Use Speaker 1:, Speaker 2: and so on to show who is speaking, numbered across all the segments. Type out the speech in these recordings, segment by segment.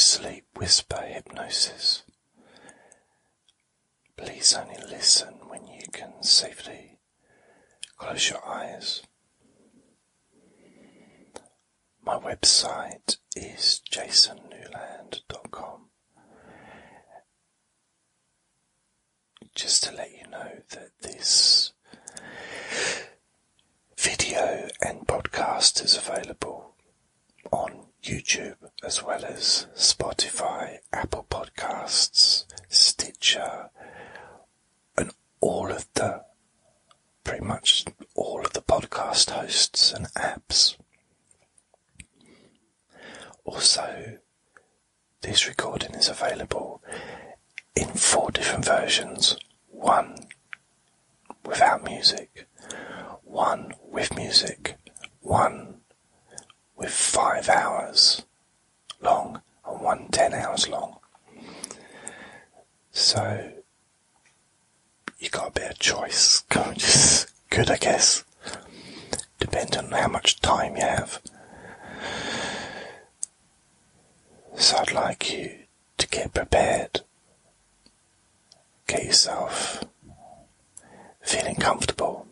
Speaker 1: sleep whisper hypnosis. Please only listen when you can safely close your eyes. My website is jasonnewland.com. Just to let you know that this video and podcast is available on YouTube as well as Spotify, Apple Podcasts, Stitcher, and all of the pretty much all of the podcast hosts and apps. Also, this recording is available in four different versions. One without music, one with music, one with five hours long, and one ten hours long. So you got a bit of choice, which is good, I guess. Depends on how much time you have. So I'd like you to get prepared. Get yourself feeling comfortable.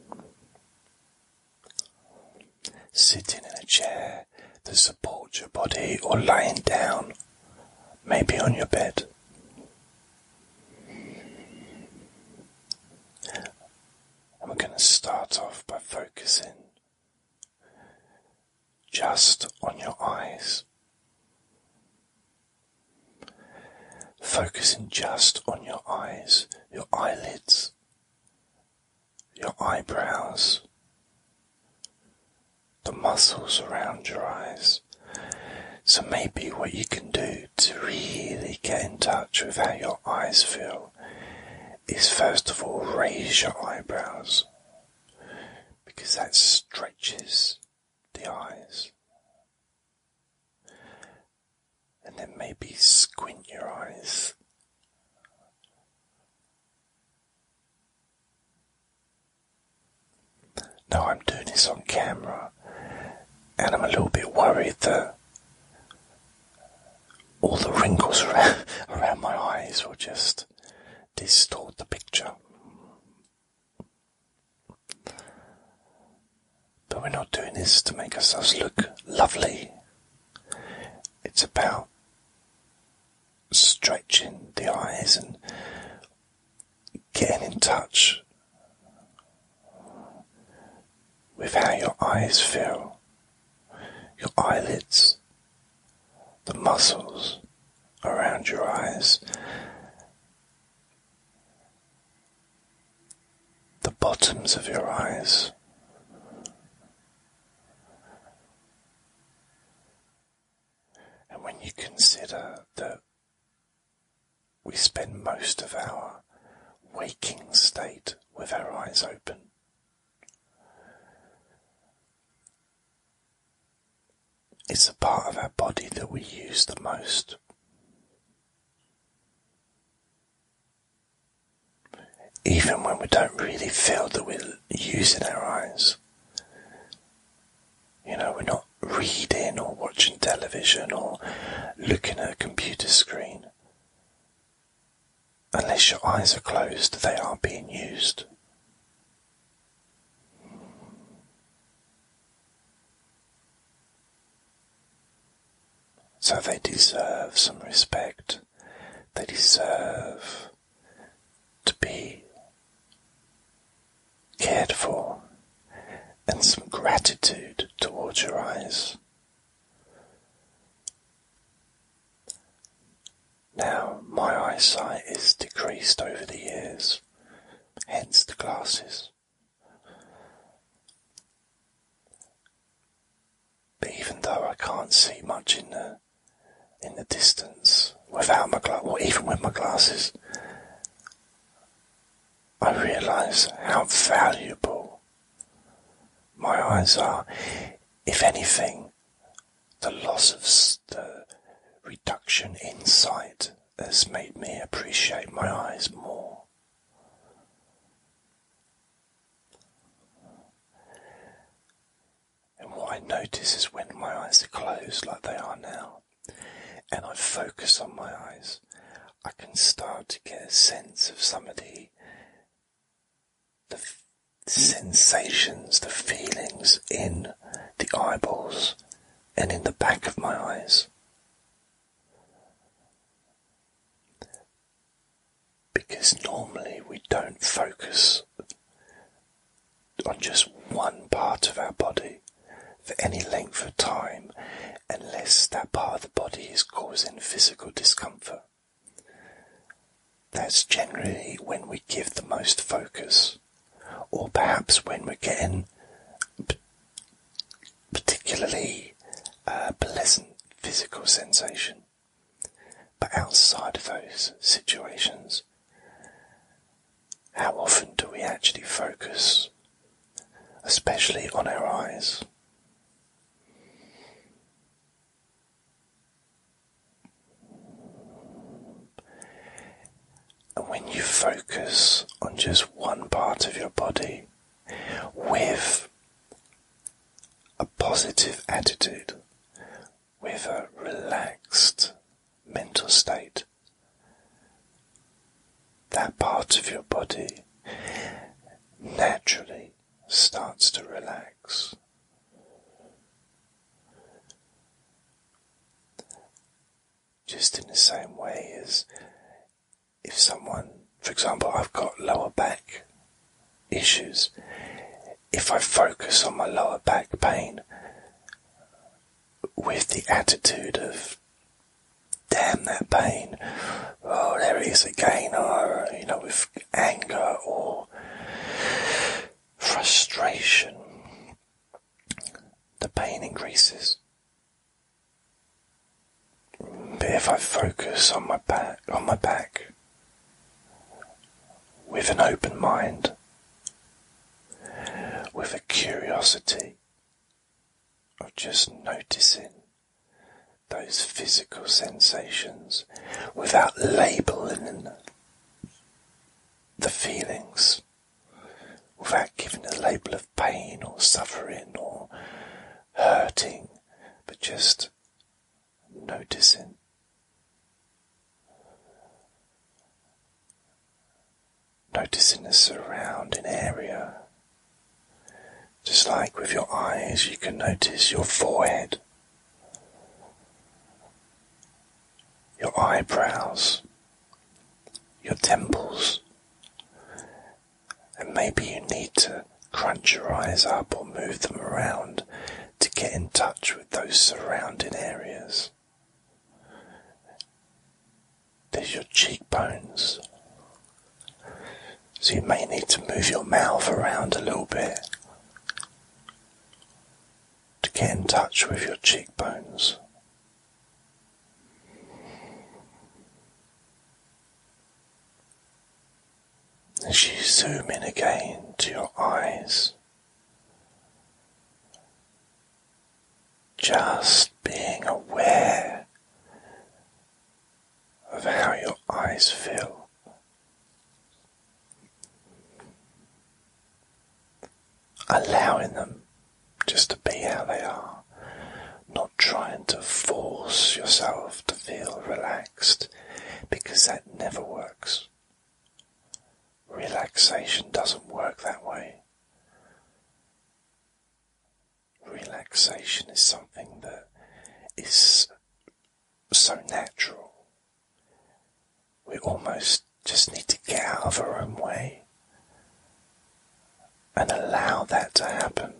Speaker 1: Sitting in a chair that supports your body or lying down, maybe on your bed. We're going to start off by focusing just on your eyes. Focusing just on your eyes, your eyelids, your eyebrows, the muscles around your eyes. So maybe what you can do to really get in touch with how your eyes feel is first of all raise your eyebrows because that stretches the eyes. And then maybe squint your eyes. Now I'm doing this on camera and I'm a little bit worried that all the wrinkles around, my eyes will just distort the picture. But we're not doing this to make ourselves look lovely. It's about stretching the eyes and getting in touch with how your eyes feel, your eyelids, the muscles around your eyes, the bottoms of your eyes. And when you consider that we spend most of our waking state with our eyes open, it's the part of our body that we use the most. Even when we don't really feel that we're using our eyes. You know, we're not reading or watching television or looking at a computer screen. Unless your eyes are closed, they are being used. So they deserve some respect. They deserve to be cared for and some gratitude towards your eyes. Now, my eyesight is decreased over the years, hence the glasses. But even though I can't see much in the in the distance without my glasses, or even with my glasses, I realise how valuable my eyes are. If anything, the loss of the reduction in sight has made me appreciate my eyes more. And what I notice is when my eyes are closed like they are now, and I focus on my eyes, I can start to get a sense of some of the the sensations, the feelings in the eyeballs and in the back of my eyes. Because normally we don't focus on just one part of our body for any length of time unless that part of the body is causing physical discomfort. That's generally when we give the most focus, or perhaps when we're getting particularly uh, pleasant physical sensation. But outside of those situations, how often do we actually focus, especially on our eyes? And when you focus on just one part of your body with a positive attitude, with a relaxed mental state, that part of your body naturally starts to relax. Just in the same way as if someone, for example, I've got lower back issues, if I focus on my lower back pain with the attitude of damn that pain, oh there it is again, or you know, with anger or frustration, the pain increases. But if I focus on my back, on my back, with an open mind, with a curiosity of just noticing those physical sensations without labeling the feelings, without giving a label of pain or suffering or hurting, but just noticing. Noticing the surrounding area. Just like with your eyes, you can notice your forehead, your eyebrows, your temples, and maybe you need to crunch your eyes up or move them around to get in touch with those surrounding areas. There's your cheekbones. So you may need to move your mouth around a little bit to get in touch with your cheekbones. As you zoom in again to your eyes, just being aware of how your eyes feel. Allowing them just to be how they are, not trying to force yourself to feel relaxed because that never works. Relaxation doesn't work that way. Relaxation is something that is so natural. We almost just need to get out of our own way and allow that to happen.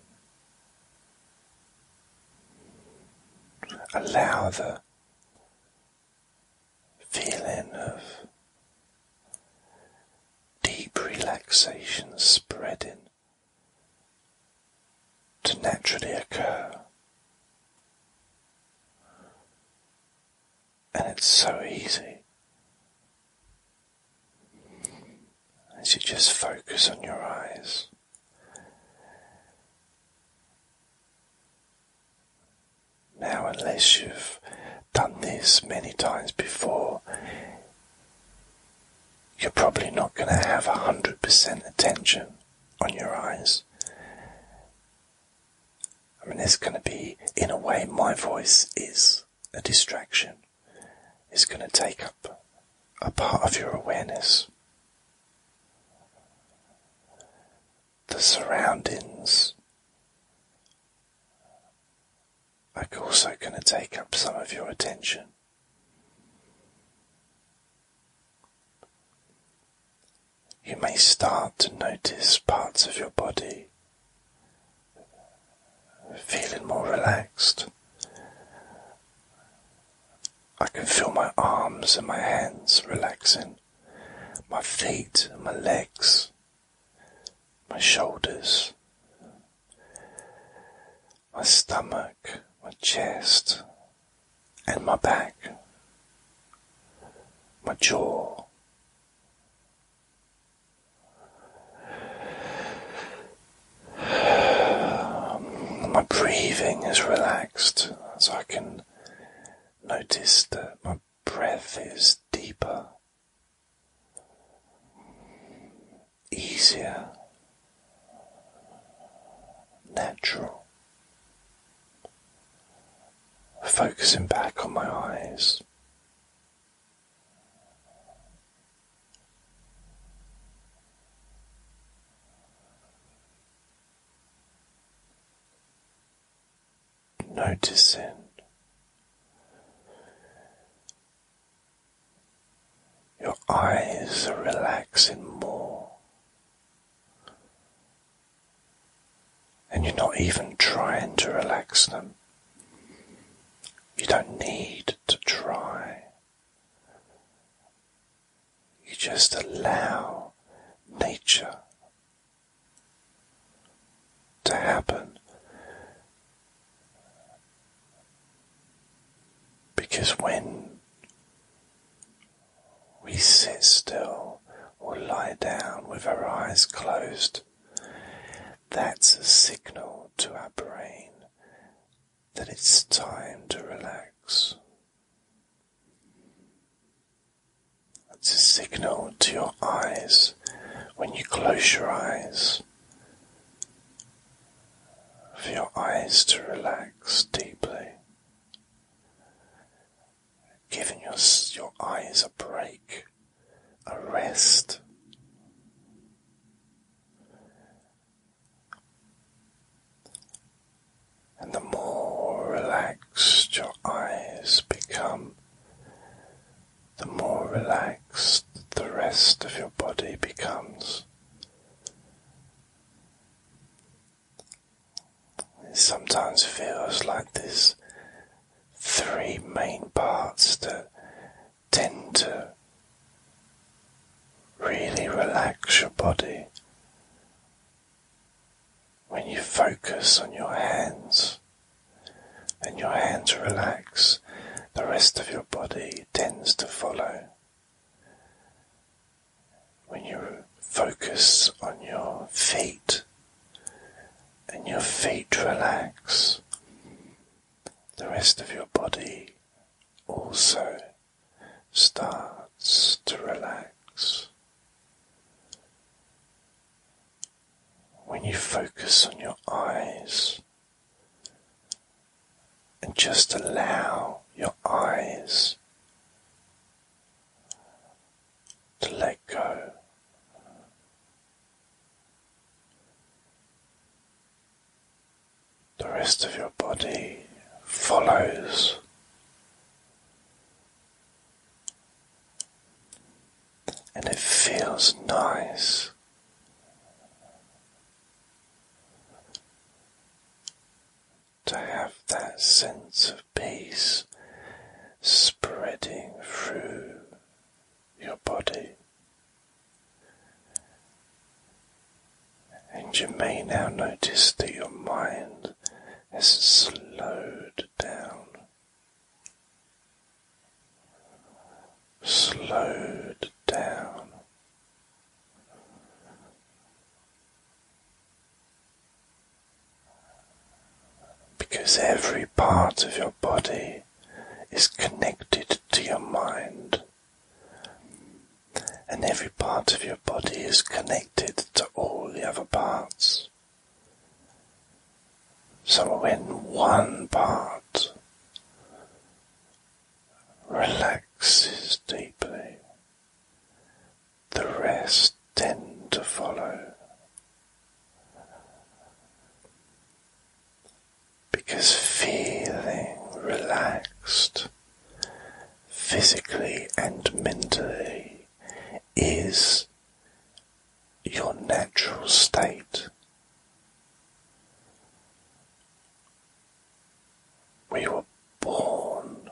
Speaker 1: Allow the feeling of deep relaxation spreading to naturally occur. And it's so easy. As you just focus on your eyes. Now, unless you've done this many times before, you're probably not going to have a hundred percent attention on your eyes. I mean, it's going to be, in a way, my voice is a distraction It's going to take up a part of your awareness. The surroundings are also going to take up some of your attention. You may start to notice parts of your body feeling more relaxed. I can feel my arms and my hands relaxing, my feet and my legs, my shoulders, my stomach, chest, and my back, my jaw. My breathing is relaxed, so I can notice that my breath is deeper, easier, natural. Focusing back on my eyes. Noticing your eyes are relaxing more, and you're not even trying to relax them. You don't need to try. You just allow nature to happen. Because when we sit still or lie down with our eyes closed, that's a signal to our brain that it's time to relax. It's a signal to your eyes when you close your eyes for your eyes to relax deeply, giving your, your eyes a break, a rest. And the more relaxed your eyes become, the more relaxed the rest of your body becomes. It sometimes feels like there's three main parts that tend to really relax your body when you focus on your hands and your hands relax, rest of your body tends to follow. When you focus on your feet and your feet relax, the rest of your body also starts to relax. when you focus on your eyes and just allow your eyes to let go. The rest of your body follows. And it feels nice. to have that sense of peace spreading through your body. And you may now notice that your mind has slowed down. Slowed down. because every part of your body is connected to your mind, and every part of your body is connected to all the other parts. So when one part relaxes deeply, the rest tend to follow. Because feeling relaxed physically and mentally is your natural state. We were born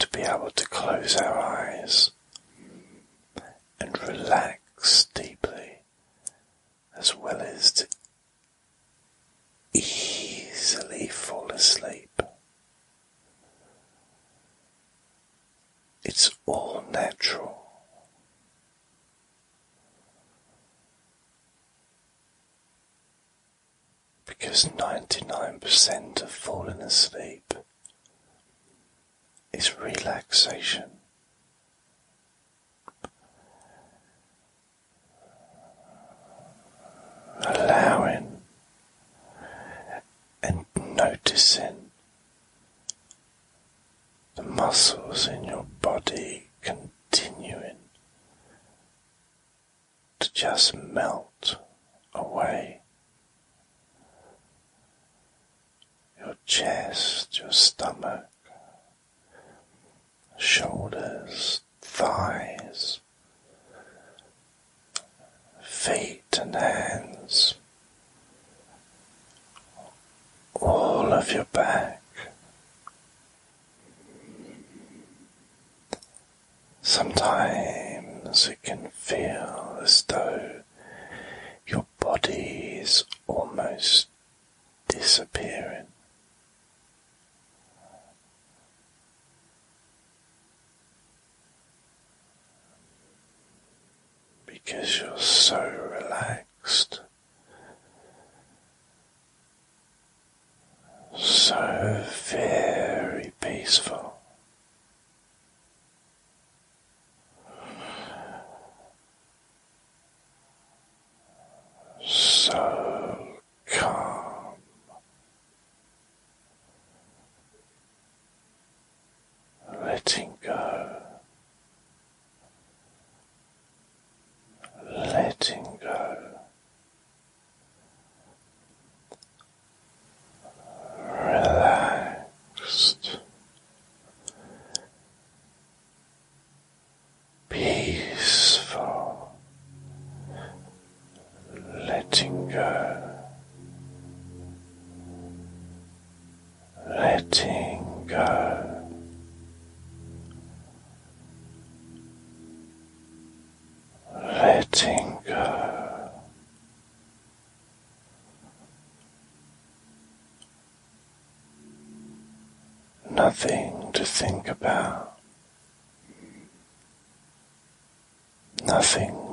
Speaker 1: to be able to close our eyes and relax deeply, as well as to easily fall asleep. It's all natural. Because 99% of falling asleep is relaxation. Allowing and noticing the muscles in your body continuing to just melt away. Your chest, your stomach, shoulders, thighs, feet and hands, all of your back. Sometimes it can feel as though your body is almost disappearing. Because you're so relaxed, so very peaceful. So calm. Letting go. Letting go. Relaxed. Peaceful. Letting go. Letting go. Letting go. Nothing to think about. Nothing